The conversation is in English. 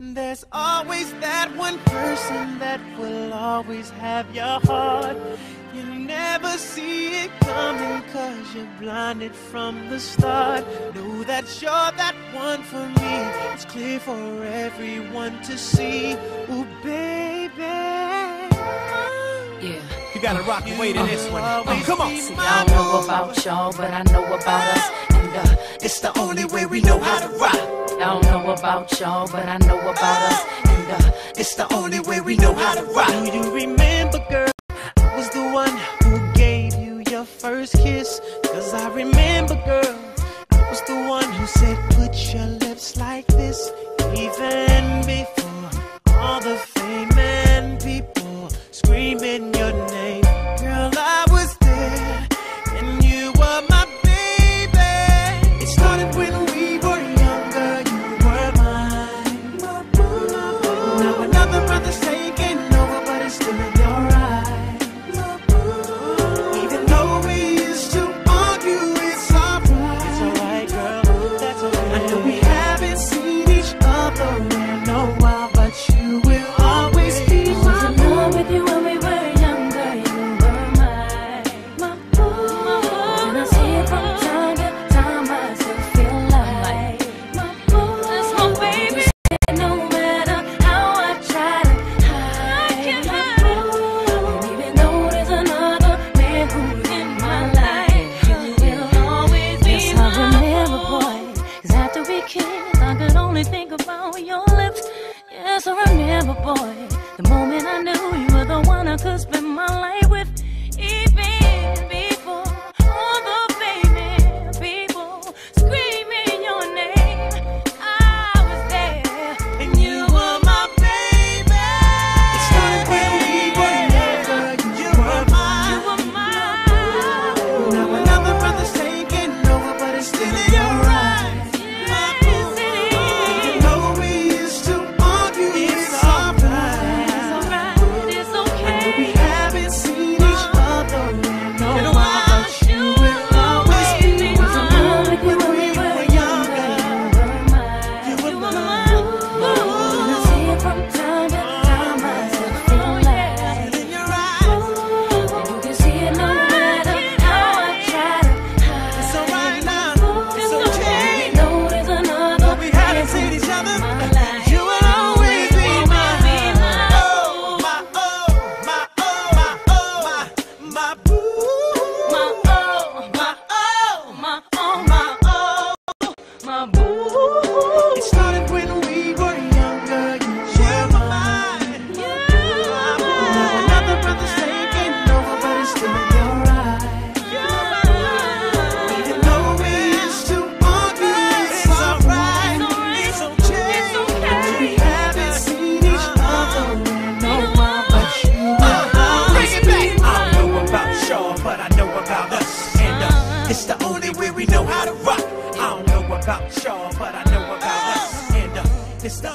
There's always that one person that will always have your heart. You never see it coming cause you're blinded from the start. Know that you're that one for me. It's clear for everyone to see. Ooh, baby. Yeah. You gotta rock and wait in this one. Oh, come on. See, I don't know about y'all, but I know about us. And uh, it's the only way we know how to rock about y'all, but I know about us. And uh, it's the only way we know how to rock. Do you remember, girl? I was the one who gave you your first kiss. Cause I remember, girl. I was the one who said, put your lips like this. Even before all the fame and people screaming. only think about your lips. Yes, I remember, boy, the moment I knew you were the one I could spend. Ooh. It's not